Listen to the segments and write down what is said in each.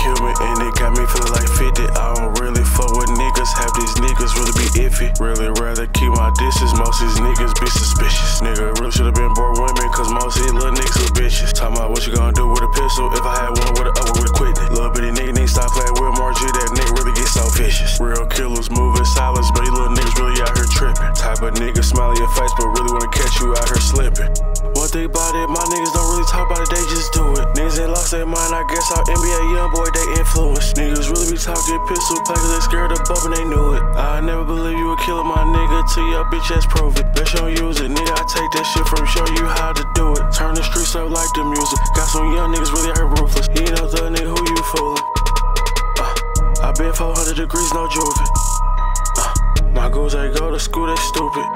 kill me, and it got me like 50. I don't really fuck with niggas, have these niggas really be iffy. Really rather keep my distance, most these niggas be suspicious. Nigga, really should've been born women, cause most these little niggas are bitches. Talking about what you gonna do with a pistol, if I had one with a upper, with a quit it. Little bitty nigga need stop playing with Margie. That nigga really get so vicious. Real killers moving silence, but these little niggas really out here tripping. Type of nigga smiley your face, but really wanna catch you out here slipping. One thing about it, my niggas don't really talk about it, they ain't their mind, I guess our NBA YoungBoy, they influence. Niggas really be talking pistol cause they scared of bump and they knew it. I never believe you would kill my nigga till your bitch ass prove it. Bitch don't use it, nigga, I take that shit from show you how to do it. Turn the streets up like the music. Got some young niggas really here ruthless. You know the nigga who you fooling. Uh, I been 400 degrees, no juvie. Uh, my goons, they go to school, they stupid.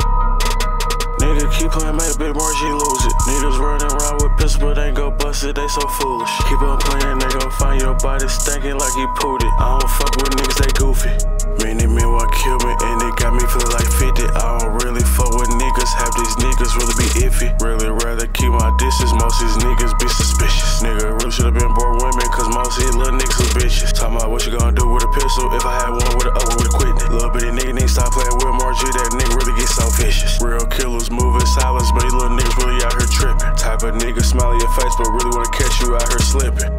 Nigga keep playing, make a big margin lose it. Niggas running around with pistols, but ain't go bust it, they so foolish. Keep on playing, they gon' find your body stinking like you pooed it. I don't fuck with niggas, they goofy. Many men want kill me, and it got me feeling like 50. I don't really fuck with niggas, have these niggas really be iffy. Really rather keep my distance, most these niggas be suspicious. Nigga really should've been born women, cause most these little niggas are bitches. Talking about what you gonna do with a pistol if I had one with a oak with a If a nigga smile at your face but really wanna catch you out here slipping.